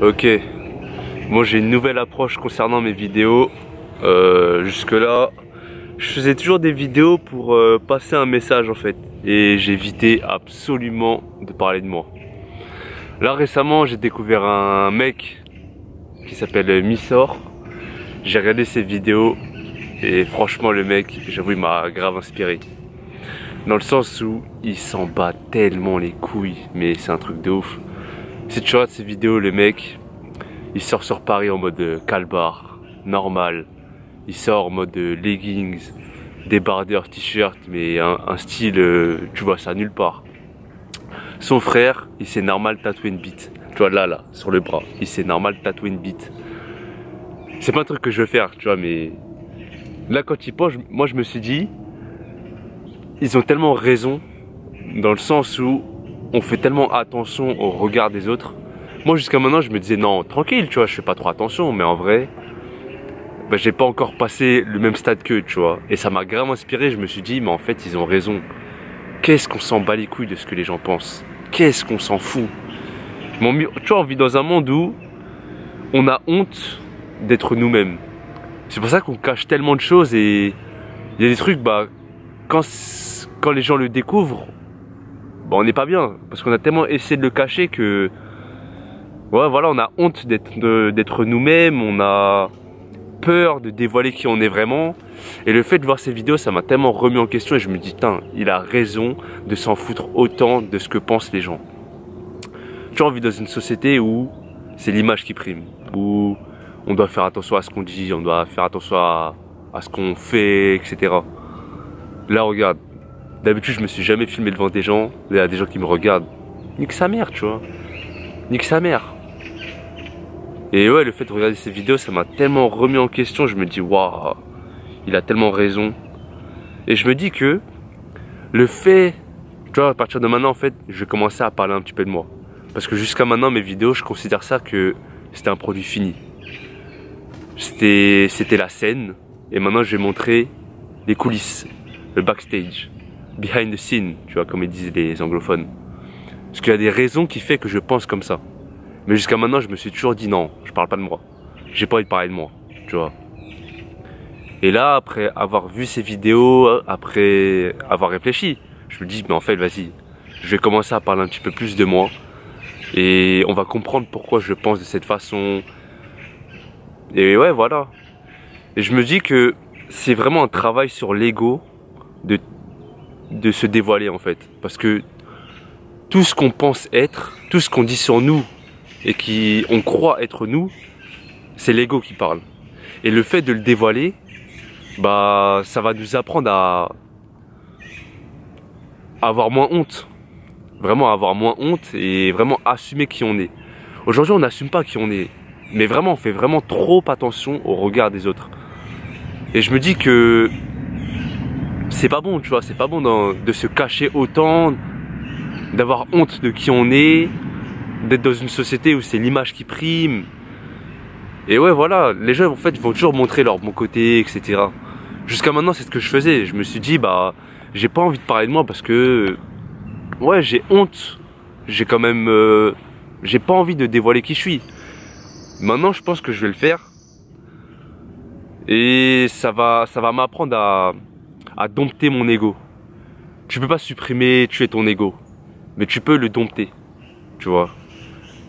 Ok. Moi j'ai une nouvelle approche concernant mes vidéos. Euh, jusque là, je faisais toujours des vidéos pour euh, passer un message en fait. Et j'évitais absolument de parler de moi. Là récemment j'ai découvert un mec qui s'appelle Missor. J'ai regardé ses vidéos et franchement le mec, j'avoue il m'a grave inspiré. Dans le sens où il s'en bat tellement les couilles, mais c'est un truc de ouf. Si tu regardes ses vidéos, le mec, il sort sur Paris en mode euh, calbar, normal. Il sort en mode euh, leggings, débardeur, t-shirt, mais un, style, euh, tu vois ça nulle part. Son frère, il s'est normal tatoué une bite. Tu vois là, là, sur le bras. Il s'est normal tatoué une bite. C'est pas un truc que je veux faire, tu vois, mais là quand il pense, moi je me suis dit, ils ont tellement raison dans le sens où on fait tellement attention au regard des autres. Moi jusqu'à maintenant je me disais non tranquille tu vois je fais pas trop attention mais en vrai bah, j'ai pas encore passé le même stade qu'eux tu vois. Et ça m'a grave inspiré je me suis dit mais en fait ils ont raison. Qu'est-ce qu'on s'en bat les couilles de ce que les gens pensent? Qu'est-ce qu'on s'en fout? Tu vois on vit dans un monde où on a honte d'être nous-mêmes. C'est pour ça qu'on cache tellement de choses et il y a des trucs bah quand quand les gens le découvrent, bon, on n'est pas bien. Parce qu'on a tellement essayé de le cacher que. Ouais, voilà, on a honte d'être nous-mêmes, on a peur de dévoiler qui on est vraiment. Et le fait de voir ces vidéos, ça m'a tellement remis en question et je me dis, putain, il a raison de s'en foutre autant de ce que pensent les gens. Tu vois, on vit dans une société où c'est l'image qui prime, où on doit faire attention à ce qu'on dit, on doit faire attention à ce qu'on fait, etc. Là, regarde, D'habitude, je me suis jamais filmé devant des gens. Il y a des gens qui me regardent. Nique sa mère, tu vois. Nique sa mère. Et ouais, le fait de regarder ces vidéos, ça m'a tellement remis en question. Je me dis, waouh, il a tellement raison. Et je me dis que le fait, tu vois, à partir de maintenant, en fait, je vais commencer à parler un petit peu de moi. Parce que jusqu'à maintenant, mes vidéos, je considère ça que c'était un produit fini. C'était la scène. Et maintenant, je vais montrer les coulisses, le backstage behind the scene, tu vois, comme ils disent les anglophones. Parce qu'il y a des raisons qui fait que je pense comme ça. Mais jusqu'à maintenant, je me suis toujours dit non, je parle pas de moi. J'ai pas envie de parler de moi, tu vois. Et là, après avoir vu ces vidéos, après avoir réfléchi, je me dis, mais en fait, vas-y, je vais commencer à parler un petit peu plus de moi. Et on va comprendre pourquoi je pense de cette façon. Et ouais, voilà. Et je me dis que c'est vraiment un travail sur l'ego de de se dévoiler en fait. Parce que tout ce qu'on pense être, tout ce qu'on dit sur nous et qui on croit être nous, c'est l'ego qui parle. Et le fait de le dévoiler, bah ça va nous apprendre à, avoir moins honte. Vraiment avoir moins honte et vraiment assumer qui on est. Aujourd'hui on n'assume pas qui on est. Mais vraiment on fait vraiment trop attention au regard des autres. Et je me dis que c'est pas bon, tu vois, c'est pas bon de se cacher autant, d'avoir honte de qui on est, d'être dans une société où c'est l'image qui prime. Et ouais, voilà, les gens en fait vont toujours montrer leur bon côté, etc. Jusqu'à maintenant, c'est ce que je faisais. Je me suis dit, bah, j'ai pas envie de parler de moi parce que, ouais, j'ai honte. J'ai quand même, euh, j'ai pas envie de dévoiler qui je suis. Maintenant, je pense que je vais le faire. Et ça va, ça va m'apprendre à, à dompter mon ego. Tu peux pas supprimer, tuer ton ego, mais tu peux le dompter. Tu vois.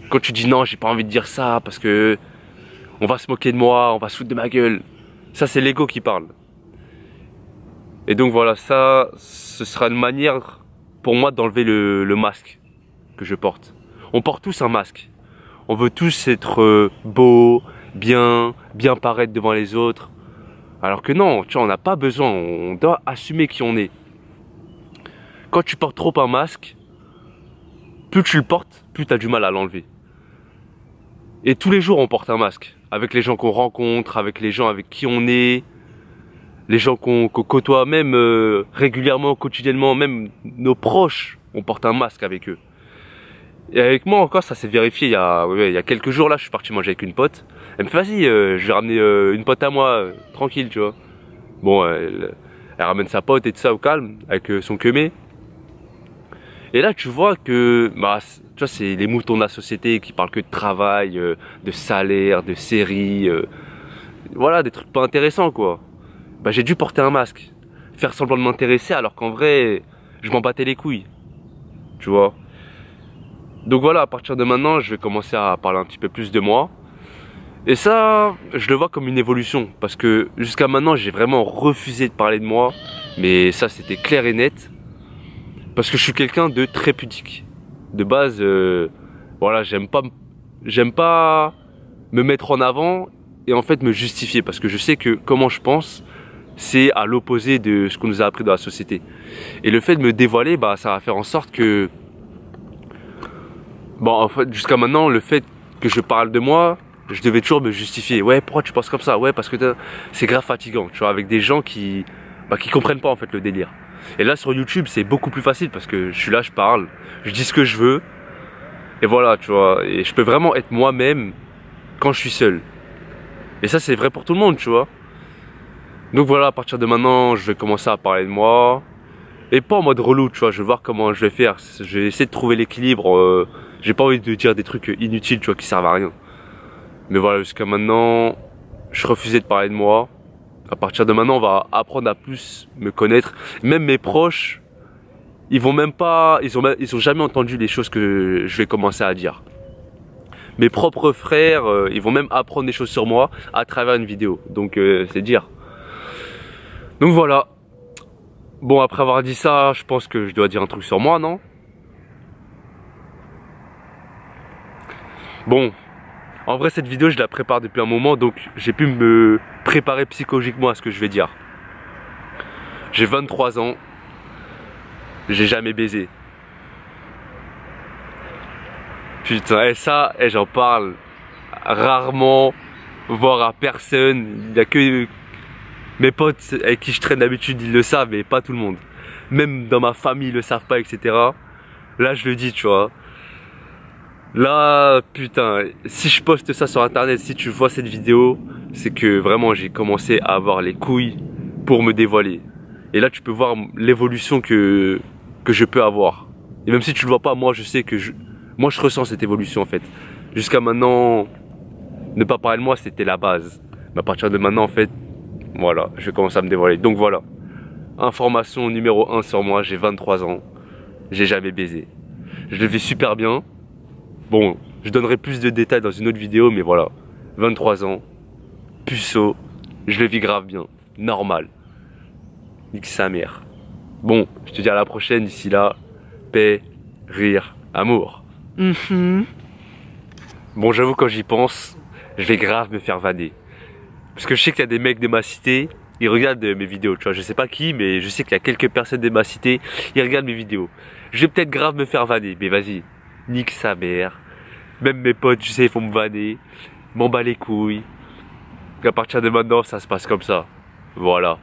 Quand tu dis non, j'ai pas envie de dire ça parce que on va se moquer de moi, on va se foutre de ma gueule. Ça, c'est l'ego qui parle. Et donc voilà, ça, ce sera une manière pour moi d'enlever le, le, masque que je porte. On porte tous un masque. On veut tous être euh, beau, bien, bien paraître devant les autres. Alors que non, tu vois, on n'a pas besoin, on doit assumer qui on est. Quand tu portes trop un masque, plus tu le portes, plus tu as du mal à l'enlever. Et tous les jours, on porte un masque. Avec les gens qu'on rencontre, avec les gens avec qui on est, les gens qu'on côtoie, même euh, régulièrement, quotidiennement, même nos proches, on porte un masque avec eux. Et avec moi encore, ça s'est vérifié il y, a, quelques jours là, je suis parti manger avec une pote. Elle me fait vas-y, euh, je vais ramener euh, une pote à moi, euh, tranquille, tu vois. Bon, elle, ramène sa pote et tout ça au calme, avec son quemé. Et là, tu vois que, bah, tu vois, c'est les moutons de la société qui parlent que de travail, de salaire, de série, voilà, des trucs pas intéressants, quoi. Bah, j'ai dû porter un masque, faire semblant de m'intéresser, alors qu'en vrai, je m'en battais les couilles, tu vois? Donc voilà, à partir de maintenant, je vais commencer à parler un petit peu plus de moi. Et ça, je le vois comme une évolution, parce que jusqu'à maintenant, j'ai vraiment refusé de parler de moi, mais ça, c'était clair et net. Parce que je suis quelqu'un de très pudique. De base, euh, voilà, j'aime pas, j'aime pas me mettre en avant et en fait me justifier parce que je sais que comment je pense, c'est à l'opposé de ce qu'on nous a appris dans la société. Et le fait de me dévoiler, bah, ça va faire en sorte que, bon, en fait, jusqu'à maintenant, le fait que je parle de moi, je devais toujours me justifier. Ouais, pourquoi tu penses comme ça? Ouais, parce que c'est grave fatigant, tu vois, avec des gens qui, bah, qui comprennent pas en fait le délire. Et là sur YouTube c'est beaucoup plus facile parce que je suis là, je parle, je dis ce que je veux. Et voilà, tu vois. Et je peux vraiment être moi-même quand je suis seul. Et ça c'est vrai pour tout le monde, tu vois. Donc voilà, à partir de maintenant, je vais commencer à parler de moi. Et pas en mode relou, tu vois, je vais voir comment je vais faire. Je vais essayer de trouver l'équilibre. Euh, j'ai pas envie de dire des trucs inutiles, tu vois, qui servent à rien. Mais voilà, jusqu'à maintenant, je refusais de parler de moi à partir de maintenant, on va apprendre à plus me connaître. Même mes proches, ils vont même pas, ils ont, ils ont jamais entendu les choses que je vais commencer à dire. Mes propres frères, euh, ils vont même apprendre des choses sur moi à travers une vidéo. Donc euh, c'est dire. Donc voilà. Bon, après avoir dit ça, je pense que je dois dire un truc sur moi, non? Bon, en vrai, cette vidéo, je la prépare depuis un moment, donc j'ai pu me préparer psychologiquement à ce que je vais dire. J'ai 23 ans, j'ai jamais baisé. Putain, et ça, et j'en parle rarement, voire à personne. Il n'y a que mes potes avec qui je traîne d'habitude, ils le savent, mais pas tout le monde. Même dans ma famille, ils le savent pas, etc. Là, je le dis, tu vois. Là, putain, si je poste ça sur internet, si tu vois cette vidéo, c'est que vraiment j'ai commencé à avoir les couilles pour me dévoiler. Et là, tu peux voir l'évolution que, que je peux avoir. Et même si tu le vois pas, moi je sais que je, moi je ressens cette évolution en fait. Jusqu'à maintenant, ne pas parler de moi, c'était la base. Mais à partir de maintenant, en fait, voilà, je commence à me dévoiler. Donc voilà, information numéro 1 sur moi, j'ai 23 ans, j'ai jamais baisé. Je le vis super bien, Bon, je donnerai plus de détails dans une autre vidéo, mais voilà. 23 ans, puceau, je le vis grave bien, normal. Nique sa mère. Bon, je te dis à la prochaine, d'ici là, paix, rire, amour. Mm-hmm. Bon, j'avoue, quand j'y pense, je vais grave me faire vanner. Parce que je sais qu'il y a des mecs de ma cité, ils regardent mes vidéos, tu vois. Je sais pas qui, mais je sais qu'il y a quelques personnes de ma cité, ils regardent mes vidéos. Je vais peut-être grave me faire vanner, mais vas-y, nique sa mère. Même mes potes, tu sais, ils font me vanner, m'en bat les couilles. À partir de maintenant, ça se passe comme ça. Voilà.